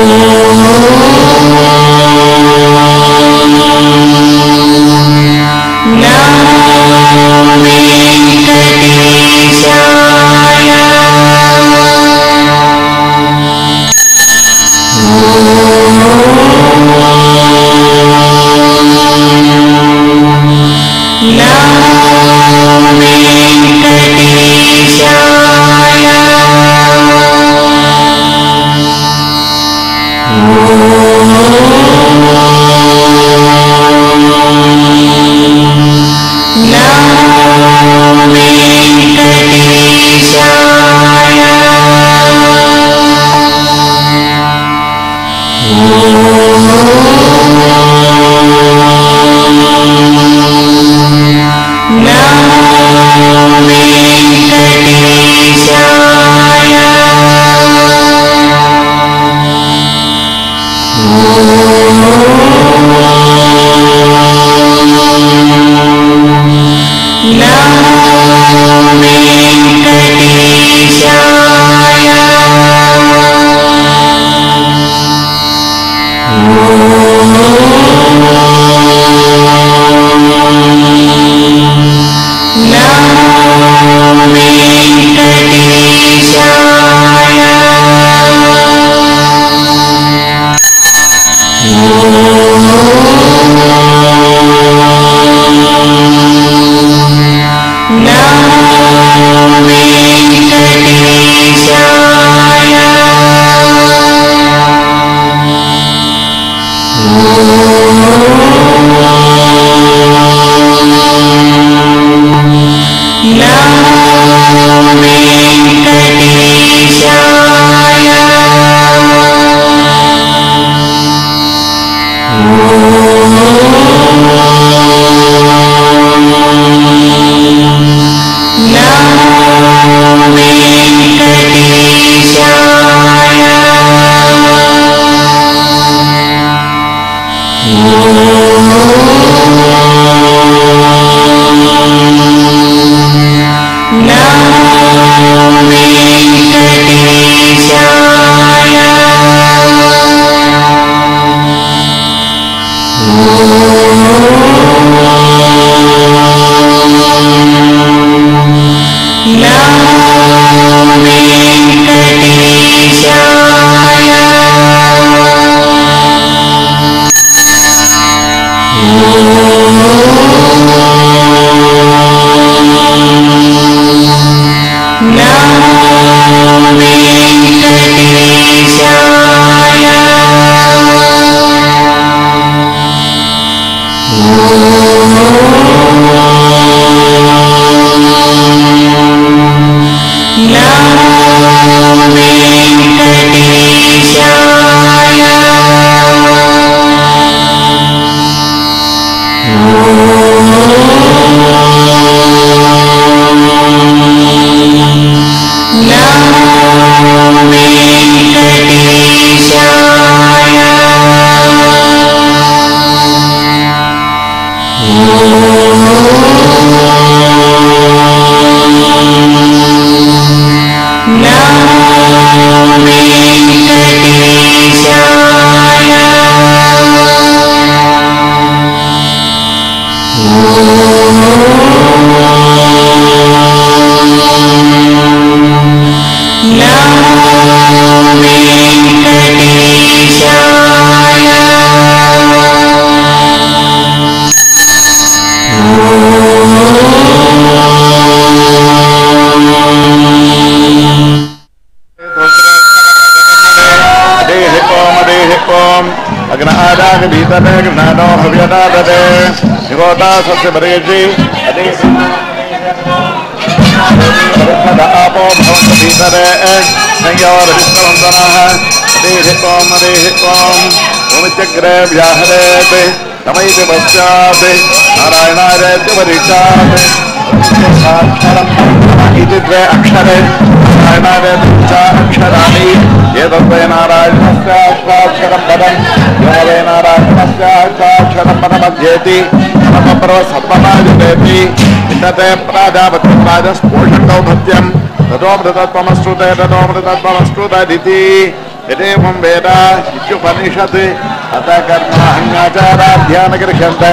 Oh. Now अग्नादाग भीतरे ज्ञानो हव्यदादते निगोता सस्य परेषि आपो भवन्तु भीतरे संयोरविस्तवन्तनः अदेहि त्वम् अदेहि त्वम् ओमित्यग्रे व्याहरेत् तमैति पश्चात् नारायणायति परीक्षात् इति द्वे अक्षरे नारायणायति च अक्षराणि एतद्वै नारायणस्य अष्टाक्षरं पदं यो वै नारायणस्य अष्टाक्षरं पदमध्येति परमपर्व सत्त्वमायुतेति इन्दते प्राजापत्यं राजस्पोषण्डौभत्यं ततोऽमृतत्वमश्रुते ततोऽमृतत्वमश्रुतदिति यदेवं वेद इत्युपनिषत् अत गृह्यन्ते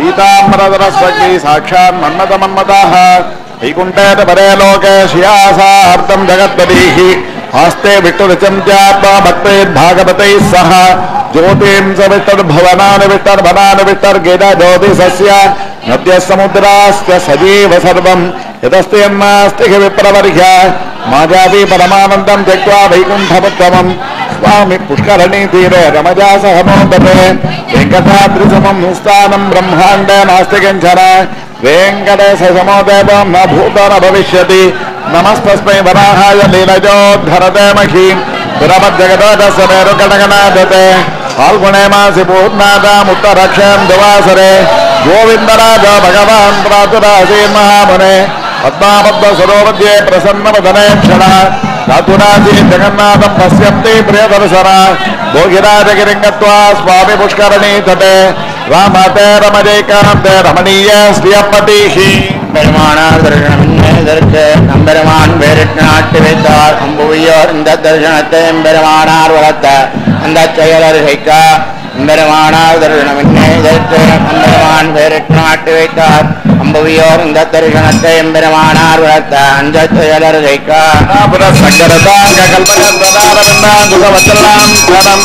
पीताम्बरधरस्वग्नि साक्षात् मन्मतमन्मताः वैकुण्ठे परे लोके श्रियासार्धं जगद्वतीः हस्ते विष्टुरचन्त्यात्मा सह ज्योतिंस विष्टर्भवनानि सजीव सर्व यतस्तेन्नास्ति हि विप्रवर्ह्य माजाति परमानन्दं स्वामी पुष्करणीतीरे रमजा सहमोदते वेङ्कटाद्रिसमं स्थानं ब्रह्माण्डे नास्ति किंचन। न भूत न भविष्य नमस्तस्मै वराहाय लीलजोद्धरते महीं। पुरमज्जगतोदस्य मेरुकटकनादते फाल्गुणे మహామునే పద్మాపద్మ సరోమధ్యే ప్రసన్నవదనే క్షణ చాతురాజీ జగన్నాథం పశ్యంతి ప్రియదర్శన భోగిరాజగిరింగత్వా స్వామి పుష్కరణీ తటే రామతే రమజైకాంతే రమణీయ శ్రియపతిః பெருமானார் தரிசனமே தரிச நம்பெருமான் வேறிட்டு நாட்டு வைத்தார் அம்புவியோர் இந்த தரிசனத்தை எம்பெருமானார் வளர்த்த அந்த செயலர்கைக்க எம்பெருமானார் தரிசனமே தரிச நம்பெருமான் வேறிட்டு நாட்டு வைத்தார் அம்புவியோர் இந்த தரிசனத்தை எம்பெருமானார் வளர்த்த அஞ்சத்துயலர் ஜெயிக்கா. புற சங்கரதாங்க கல்பகர் பிரதாரம் குணவத்தெல்லாம் கடம்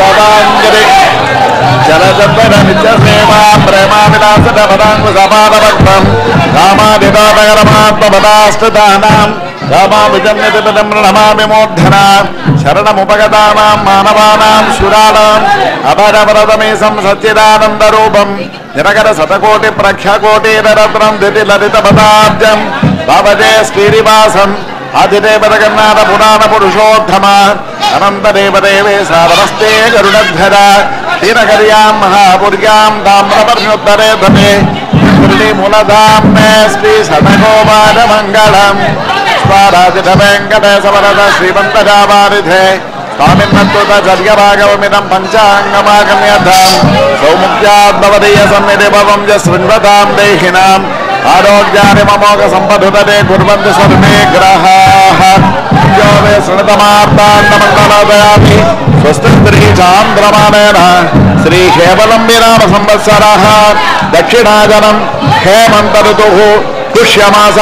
रामादिकरमात्मभदास्तुतानाम् रामा विजन्यति नमामिमुपगतानाम् मानवानाम् सुराणाम् अपरवरतमेशम् सच्चिदानन्दरूपम् निरकर सतकोटिप्रक्षकोटिरत्नम् दितिलितपदाब्जम् भवदे स्त्रीरिवासम् आदिदेव जगन्नाथ पुराण पुरुषोद्धमा अनन्त देवदेवे समस्ते गरुडरा श्रीनगर्यां महापुर्यां ताम्रपर्णुत्तरे धमे श्रीमूलधां मे श्रीशतगोपालमङ्गलम् स्वाराजितवेङ्कटेशवरद श्रीमन्तजावारिधे। स्वामिन्मत्तुतजर्यभागवमिदं पञ्चाङ्गमागम्यथां ग्रहा। वे श्रणतमार्ताण्डमण्डलदयामि स्वस्तिस्त्री चान्द्रमानेन। श्रीहेमलम्बि नाम संवत्सरः హేమంత ఋతువు పుష్యమాస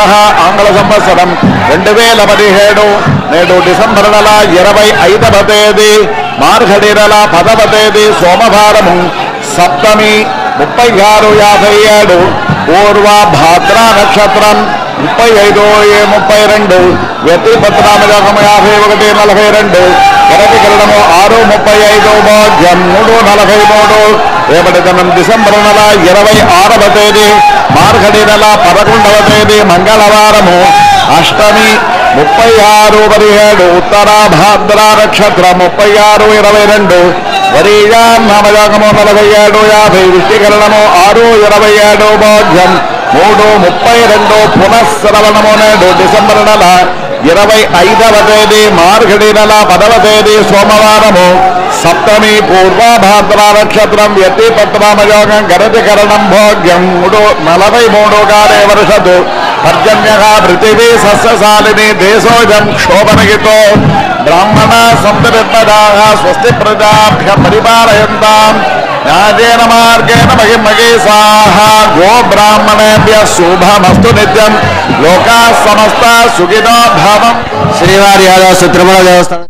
ఆంగ్ల సంవత్సరం రెండు వేల పదిహేడు నేడు డిసెంబర్ నెల ఇరవై ఐదవ తేదీ మార్గడి నెల పదవ తేదీ సోమవారము సప్తమి ముప్పై ఆరు యాభై ఏడు। పూర్వ భాద్రా నక్షత్రం ముప్పై ఐదు ఏ ముప్పై రెండు వ్యక్తి పత్రామజకము యాభై ఒకటి నలభై రెండు ఎరటి కిరణము ఆరు ముప్పై ఐదు భాగ్యం మూడు నలభై మూడు రేపటి దినం డిసెంబర్ నెల ఇరవై ఆరవ తేదీ మార్గడి నెల పదకొండవ తేదీ మంగళవారము అష్టమి ముప్పై ఆరు పదిహేడు ఉత్తర భాద్ర నక్షత్రం ముప్పై ఆరు ఇరవై రెండు వరీయాం నామయాగము నలభై ఏడు యాభై విష్టికరణము ఆరు ఇరవై ఏడు భాగ్యం మూడు ముప్పై రెండు పునఃశ్రవణము నేడు డిసెంబర్ నెల ఇరవై ఐదవ తేదీ మార్గడి నెల పదవ తేదీ సోమవారము. సప్తమి పూర్వభాద్ర నక్షత్రం వ్యక్తి పత్రామయోగం గరతికరణం భోగ్యం. మూడు నలభై మూడు కాలే వర్షతు పర్జన్య పృథివీ సస్యశాలిని దేశోజం క్షోభనగితో బ్రాహ్మణ సంతరిపదా స్వస్తి ప్రజాభ్య పరిపాలయంతాం. న్యాయేన మార్గేణ మహిమగేశాః గో బ్రాహ్మణేభ్య శుభమస్తు నిత్యం లోకా సమస్త సుఖినో భవం శ్రీవారి యాదవ తిరుమల దేవస్థానం.